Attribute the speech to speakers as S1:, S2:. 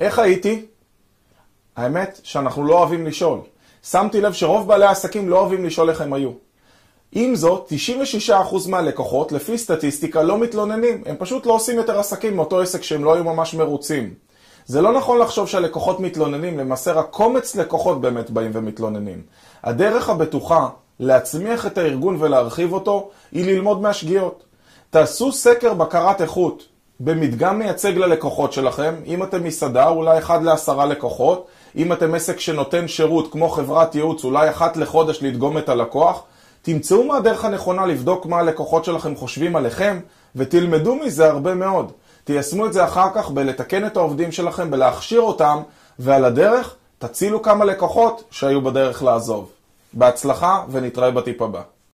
S1: איך הייתי? האמת שאנחנו לא אוהבים לשאול. שמתי לב שרוב בעלי העסקים לא אוהבים לשאול איך הם היו. עם זאת, 96% מהלקוחות, לפי סטטיסטיקה, לא מתלוננים. הם פשוט לא עושים יותר עסקים מאותו עסק שהם לא היו ממש מרוצים. זה לא נכון לחשוב שהלקוחות מתלוננים, למעשה רק קומץ לקוחות באמת באים ומתלוננים. הדרך הבטוחה להצמיח את הארגון ולהרחיב אותו, היא ללמוד מהשגיאות. תעשו סקר בקרת איכות במדגם מייצג ללקוחות שלכם. אם אתם מסעדה, אולי אחד לעשרה לקוחות. אם אתם עסק שנותן שירות כמו חברת ייעוץ, אולי אחת לחודש לדגום את הלקוח. תמצאו מה הדרך הנכונה לבדוק מה הלקוחות שלכם חושבים עליכם, ותלמדו מזה הרבה מאוד. תיישמו את זה אחר כך בלתקן את העובדים שלכם, בלהכשיר אותם, ועל הדרך תצילו כמה לקוחות שהיו בדרך לעזוב. בהצלחה ונתראה בטיפ הבא.